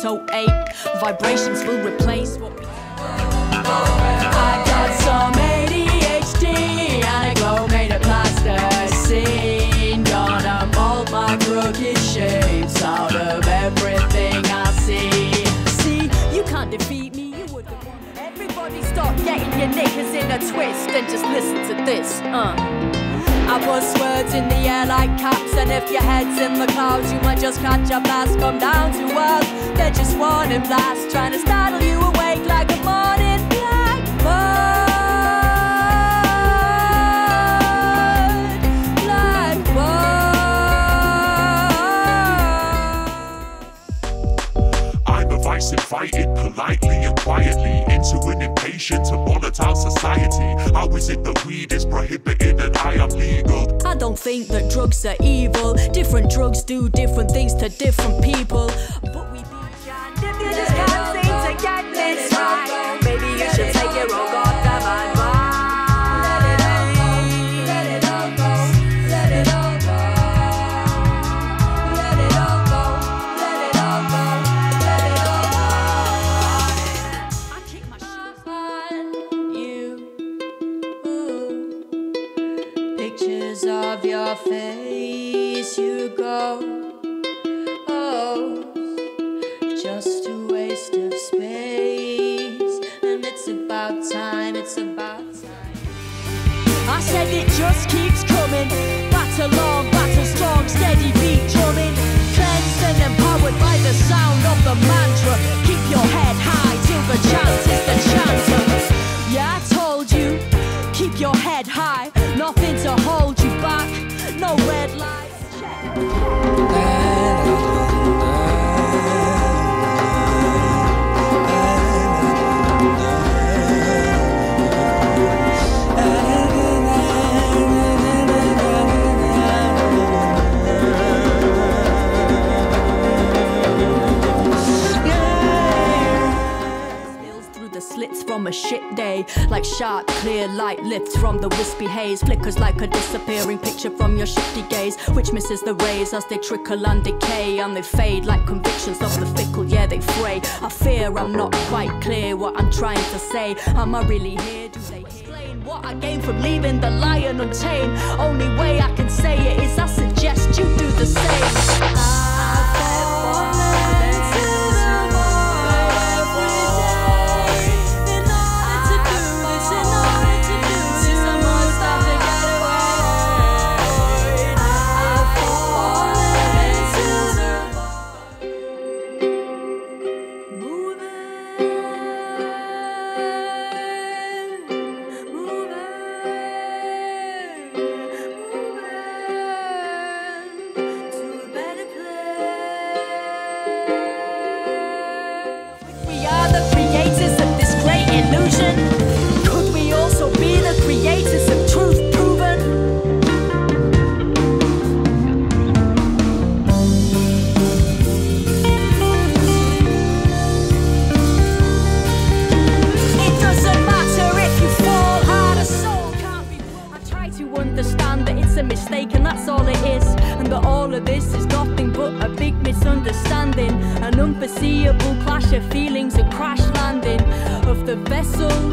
608. Vibrations will replace what. I got some ADHD and a glow made of plasticine. Gonna mold my crooked shapes out of everything I see. See, you can't defeat me. You would. Everybody stop getting your knickers in a twist and just listen to this. Uh. I put words in the air like caps, and if your head's in the clouds, you might just catch a blast. Come down to earth, they're just warning blasts, trying to startle you awake like a morning Invited politely and quietly into an impatient and volatile society. How is it that weed is prohibited and I am legal? I don't think that drugs are evil. Different drugs do different things to different people. But Pictures of your face, you go. Oh, just a waste of space. And it's about time, it's about time. I said it just keeps coming. Batter long, batter strong, steady beat drumming. Cleansed and empowered by the sound of the mantra. A shit day. Like sharp, clear light lifts from the wispy haze. Flickers like a disappearing picture from your shifty gaze, which misses the rays as they trickle and decay. And they fade like convictions of the fickle, yeah, they fray. I fear I'm not quite clear what I'm trying to say. Am I really here? Do they explain what I gained from leaving the lion untamed? Only way I can say it is I suggest you do the same. is, and that all of this is nothing but a big misunderstanding, an unforeseeable clash of feelings, a crash landing of the vessel.